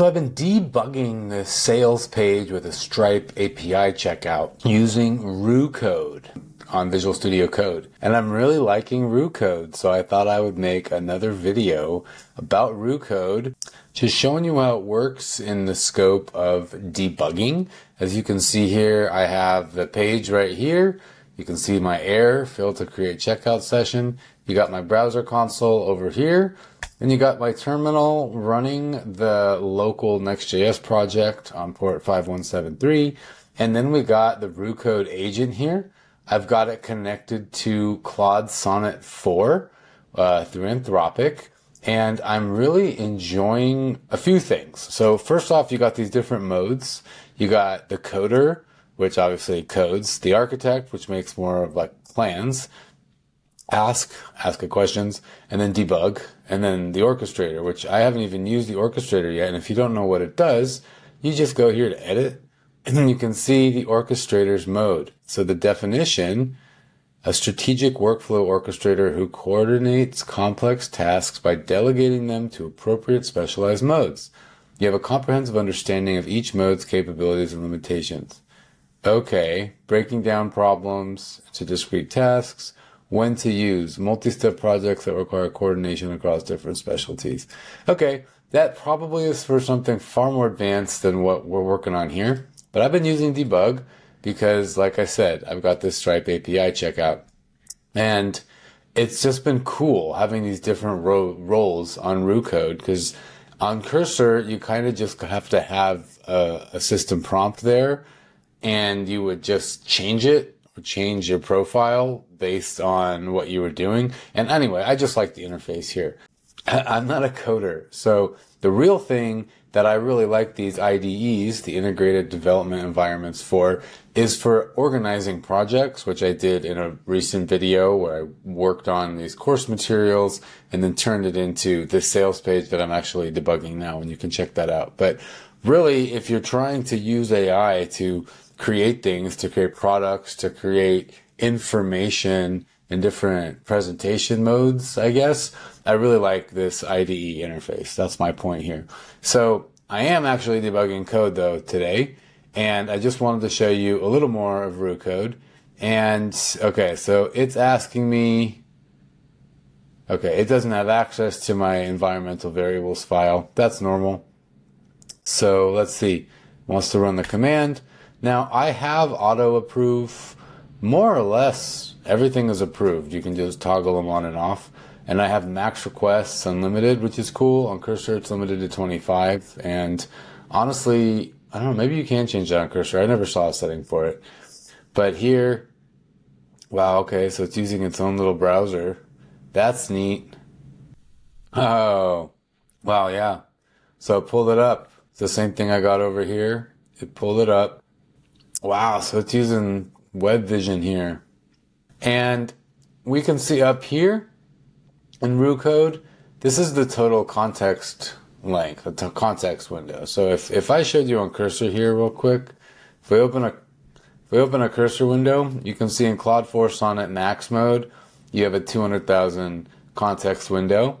So I've been debugging the sales page with a Stripe API checkout using Roo Code on Visual Studio Code. And I'm really liking Roo Code, so I thought I would make another video about Roo Code, just showing you how it works in the scope of debugging. As you can see here, I have the page right here. You can see my error, failed to create checkout session. You got my browser console over here. Then you got my terminal running the local Next.js project on port 5173. And then we got the Roo Code agent here. I've got it connected to Claude Sonnet 4 uh, through Anthropic. And I'm really enjoying a few things. So first off, you got these different modes. You got the coder, which obviously codes, the architect, which makes more of like plans, ask, ask a questions, and then debug, and then the orchestrator, which I haven't even used the orchestrator yet. And if you don't know what it does, you just go here to edit, and then you can see the orchestrator's mode. So the definition, a strategic workflow orchestrator who coordinates complex tasks by delegating them to appropriate specialized modes. You have a comprehensive understanding of each mode's capabilities and limitations. Okay, breaking down problems to discrete tasks, when to use multi-step projects that require coordination across different specialties. Okay, that probably is for something far more advanced than what we're working on here. But I've been using debug because, like I said, I've got this Stripe API checkout. And it's just been cool having these different ro- roles on Roo code because on Cursor, you kind of just have to have a, a system prompt there and you would just change it change your profile based on what you were doing. And anyway, I just like the interface here. I'm not a coder. So the real thing that I really like these IDEs, the integrated development environments for, is for organizing projects, which I did in a recent video where I worked on these course materials and then turned it into this sales page that I'm actually debugging now, and you can check that out. But really, if you're trying to use AI to create things, to create products, to create information in different presentation modes, I guess. I really like this IDE interface. That's my point here. So I am actually debugging code though today, and I just wanted to show you a little more of Roo code. And okay, so it's asking me, okay, it doesn't have access to my environmental variables file. That's normal. So let's see, it wants to run the command. Now I have auto approve more or less everything is approved. You can just toggle them on and off. And I have max requests unlimited, which is cool. On Cursor, it's limited to 25. And honestly, I don't know, maybe you can change that on Cursor. I never saw a setting for it. But here, wow, okay, so it's using its own little browser. That's neat. Oh, wow, yeah. So I pulled it up. It's the same thing I got over here. It pulled it up Wow, so it's using web vision here. And we can see up here in Roo code, this is the total context length, the context window. So if, if I showed you on cursor here real quick, if we open a if we open a cursor window, you can see in Claude 4 Sonnet Max mode, you have a 200,000 context window.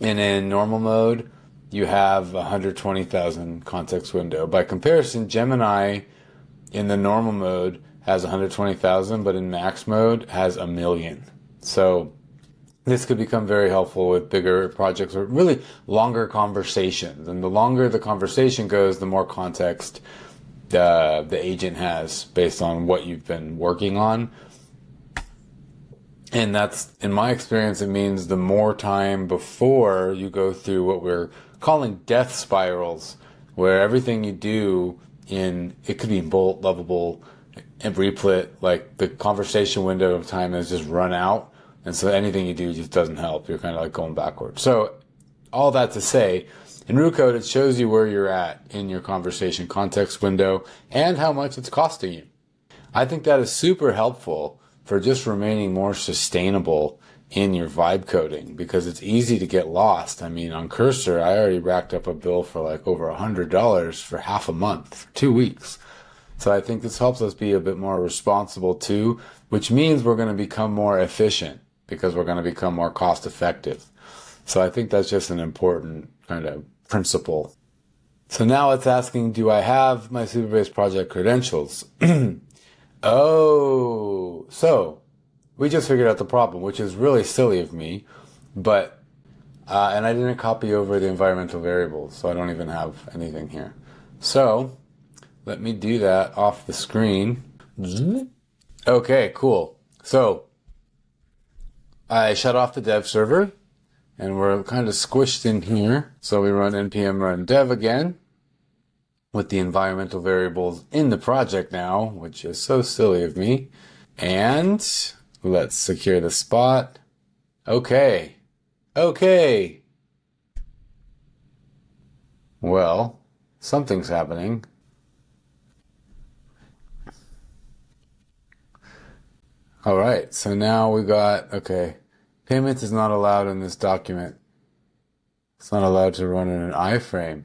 And in normal mode, you have a 120,000 context window. By comparison, Gemini in the normal mode has 120,000, but in max mode has a million. So this could become very helpful with bigger projects or really longer conversations. And the longer the conversation goes, the more context the, the agent has based on what you've been working on. And that's, in my experience, it means the more time before you go through what we're calling death spirals, where everything you do in it could be in bolt, lovable, and replit. Like the conversation window of time has just run out, and so anything you do just doesn't help. You're kind of like going backwards. So all that to say, in Roo code, it shows you where you're at in your conversation context window and how much it's costing you. I think that is super helpful for just remaining more sustainable in your vibe coding because it's easy to get lost. I mean, on Cursor, I already racked up a bill for like over a hundred dollars for half a month, two weeks. So I think this helps us be a bit more responsible too, which means we're going to become more efficient because we're going to become more cost effective. So I think that's just an important kind of principle. So now it's asking, do I have my Supabase project credentials? oh, so we just figured out the problem, which is really silly of me, but, uh, and I didn't copy over the environmental variables, so I don't even have anything here. So let me do that off the screen. Okay, cool. So I shut off the dev server and we're kind of squished in here. So we run npm run dev again with the environmental variables in the project now, which is so silly of me. And let's secure the spot. Okay. Okay. Well, something's happening. All right. So now we got, okay. Payment is not allowed in this document. It's not allowed to run in an iframe.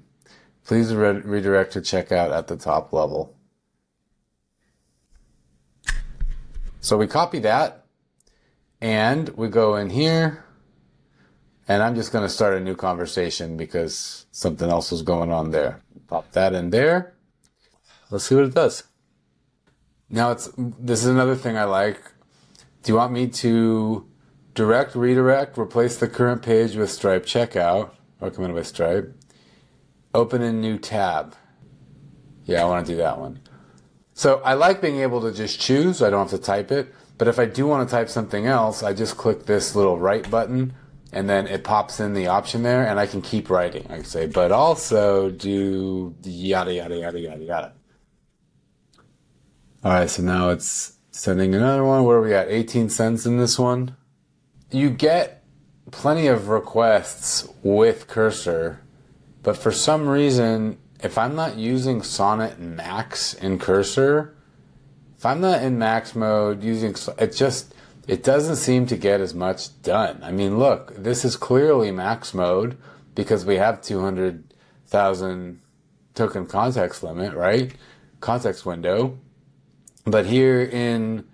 Please re- redirect to checkout at the top level. So we copy that and we go in here and I'm just going to start a new conversation because something else was going on there. Pop that in there. Let's see what it does. Now it's, this is another thing I like. Do you want me to direct, redirect, replace the current page with Stripe checkout, recommended by Stripe? Open a new tab. Yeah, I want to do that one. So I like being able to just choose. I don't have to type it. But if I do want to type something else, I just click this little write button and then it pops in the option there and I can keep writing. I can say, but also do yada, yada, yada, yada, yada. All right. So now it's sending another one. Where are we at? 18 cents in this one. You get plenty of requests with cursor but for some reason, if I'm not using Sonnet Max in Cursor, if I'm not in max mode using it just it doesn't seem to get as much done. I mean, look, this is clearly max mode because we have 200,000 token context limit, right? Context window. But here in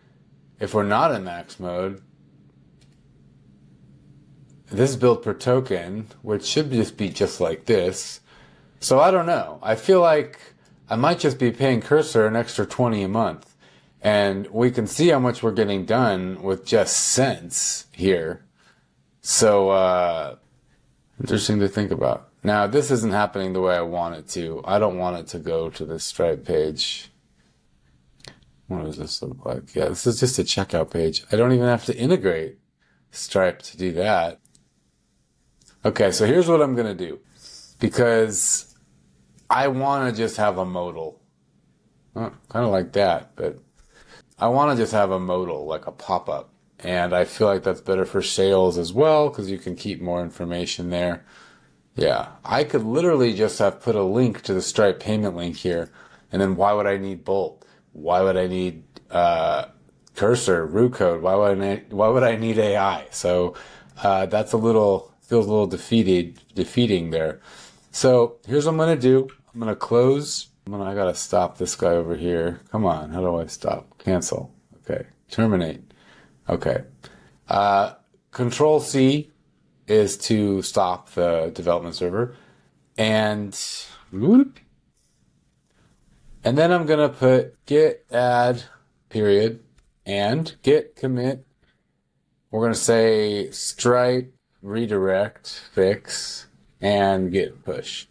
if we're not in max mode, this is built per token, which should just be just like this. So I don't know. I feel like I might just be paying Cursor an extra 20 a month. And we can see how much we're getting done with just cents here. So, uh, interesting to think about. Now, this isn't happening the way I want it to. I don't want it to go to the Stripe page. What does this look like? Yeah, this is just a checkout page. I don't even have to integrate Stripe to do that. Okay, so here's what I'm going to do. Because I want to just have a modal. kind of like that, but I want to just have a modal, like a pop up. And I feel like that's better for sales as well, because you can keep more information there. Yeah, I could literally just have put a link to the Stripe payment link here. And then why would I need Bolt? Why would I need uh, Cursor, Roo Code? Why would I need, why would I need AI? So uh, that's a little feels a little defeated, defeating there. So here's what I'm going to do. I'm going to close. Gonna, I got to stop this guy over here. Come on. How do I stop? Cancel. Okay. Terminate. Okay. Uh, control C is to stop the development server. And whoop, and then I'm to put git add period and git commit. We're to say stripe redirect, fix, and git push.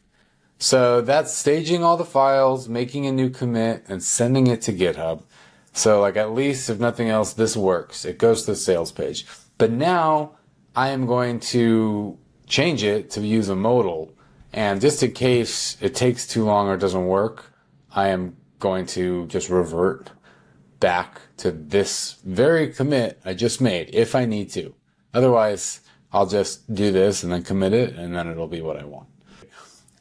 So that's staging all the files, making a new commit, and sending it to GitHub. So like at least if nothing else, this works. It goes to the sales page. But now I am going to change it to use a modal. And just in case it takes too long or doesn't work, I am going to just revert back to this very commit I just made if I need to. Otherwise, I'll just do this and then commit it and then it'll be what I want.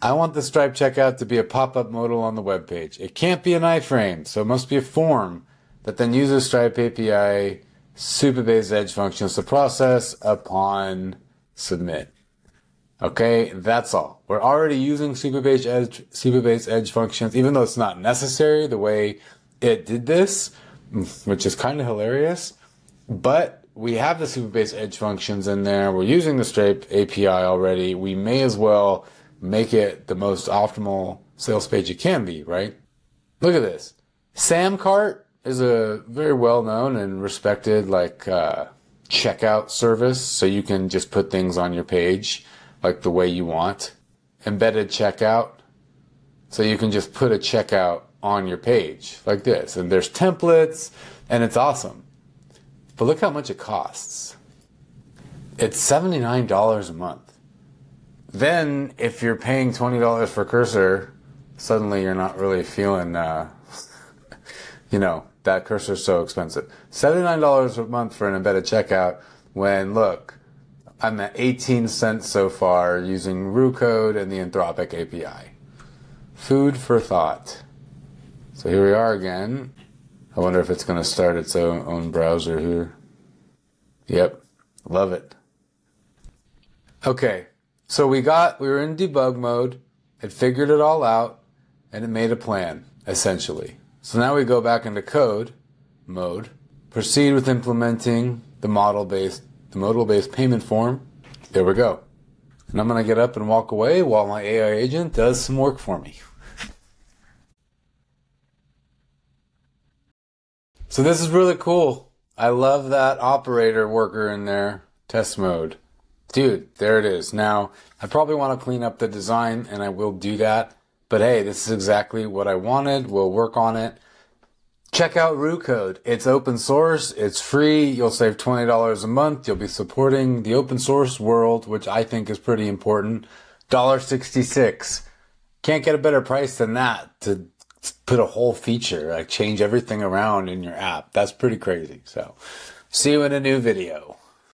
I want the Stripe checkout to be a pop-up modal on the web page. It can't be an iframe, so it must be a form that then uses Stripe API Supabase Edge functions to process upon submit. Okay, that's all. We're already using Supabase Edge, Supabase Edge functions, even though it's not necessary the way it did this, which is kind of hilarious. But we have the Supabase Edge functions in there. We're using the Stripe API already. We may as well make it the most optimal sales page it can be, right? Look at this. Samcart is a very well known and respected like uh, checkout service. So you can just put things on your page like the way you want. Embedded checkout. So you can just put a checkout on your page like this. And there's templates and it's awesome. But look how much it costs. It's $79 a month. Then if you're paying $20 for cursor, suddenly you're not really feeling, uh, you know, that cursor is so expensive. $79 a month for an embedded checkout when, look, I'm at 18 cents so far using Roo Code and the Anthropic API. Food for thought. So here we are again. I wonder if it's going to start its own, own browser here. Yep, love it. Okay, so we got, we were in debug mode. It figured it all out and it made a plan, essentially. So now we go back into code mode, proceed with implementing the model based, the modal based payment form. There we go. And I'm going to get up and walk away while my AI agent does some work for me. So this is really cool. I love that operator worker in there, test mode. Dude, there it is. Now, I probably want to clean up the design and I will do that. But hey, this is exactly what I wanted. We'll work on it. Check out Roo Code. It's open source. It's free. You'll save $20 a month. You'll be supporting the open source world, which I think is pretty important. $1.66. Can't get a better price than that to put a whole feature, like change everything around in your app. That's pretty crazy. So see you in a new video.